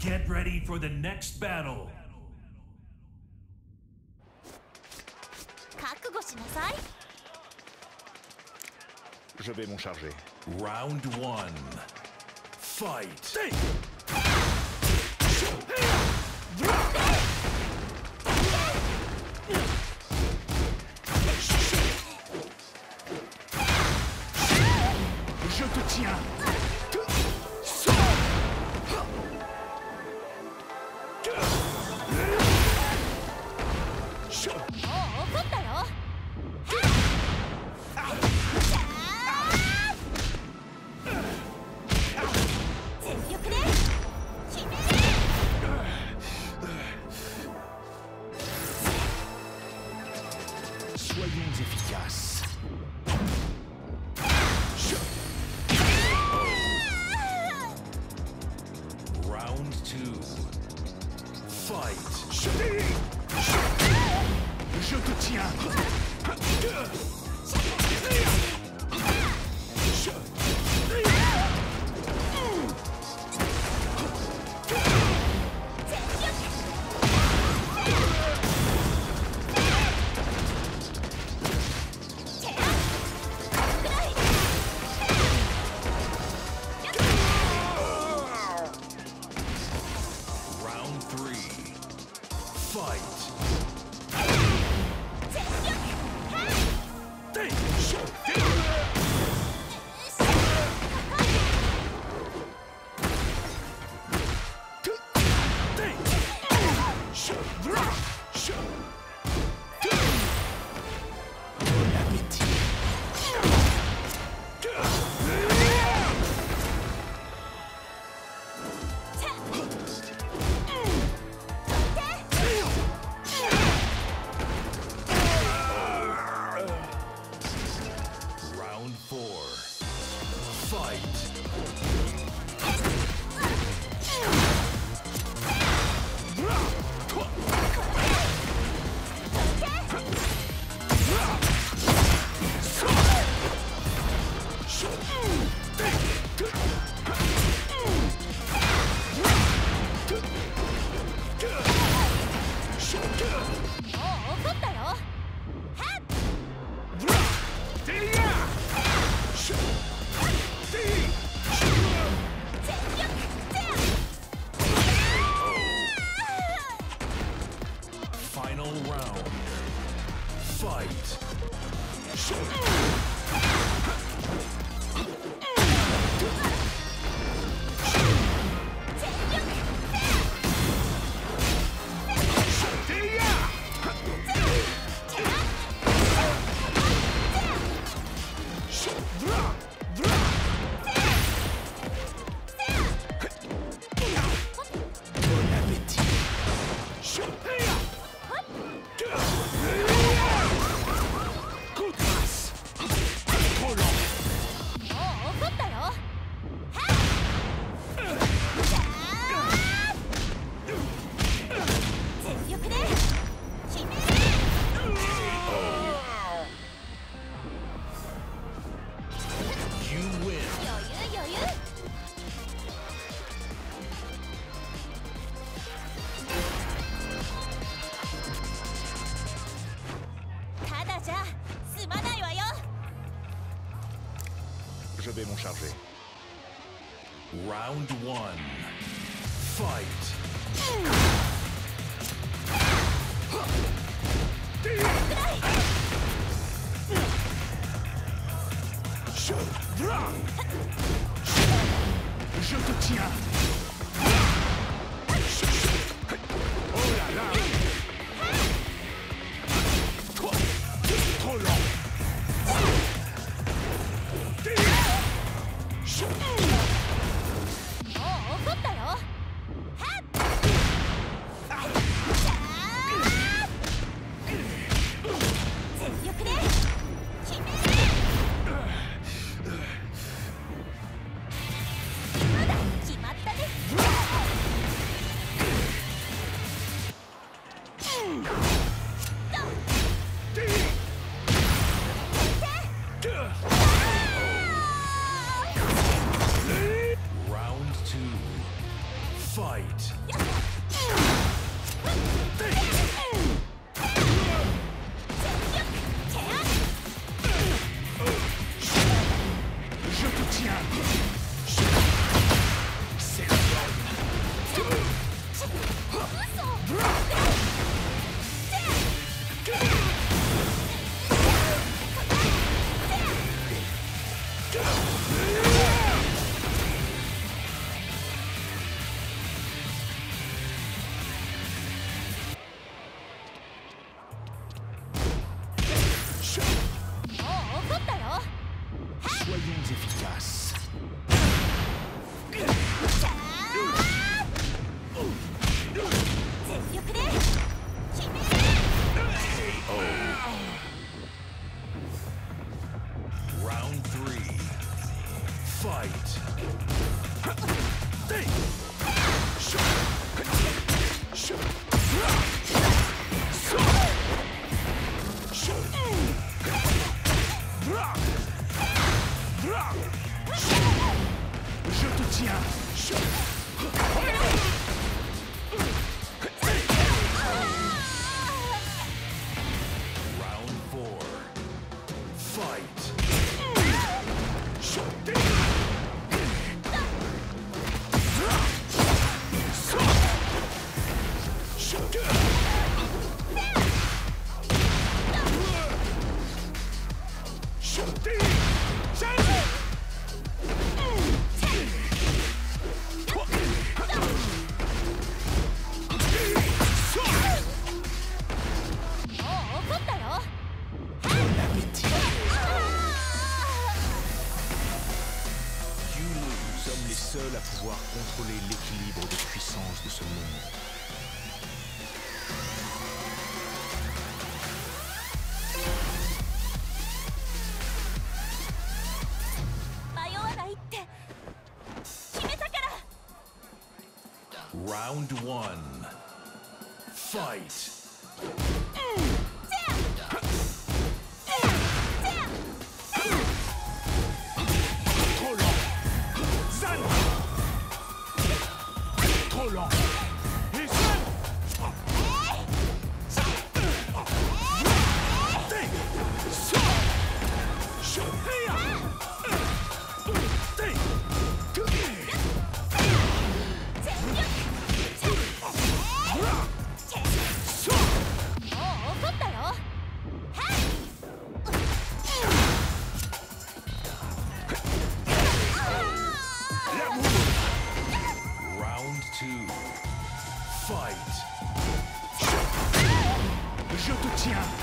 Get ready for the next battle. Je vais m'en charger. Round 1. Fight. Je te tiens fight. Je te tiens. Shoot! Round one. Fight. Je. Je te tiens. Oh là là. Fight! us. Round one. Fight! Yeah.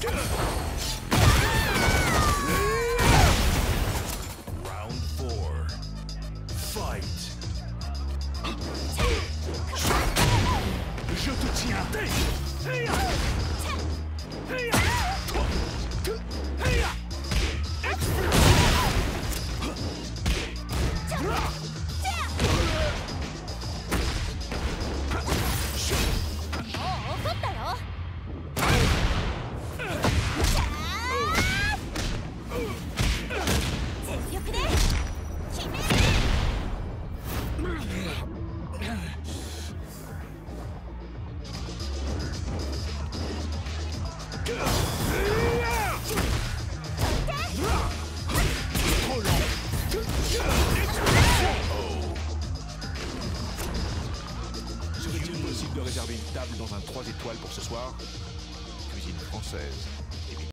Get up! 3 étoiles pour ce soir. Cuisine française.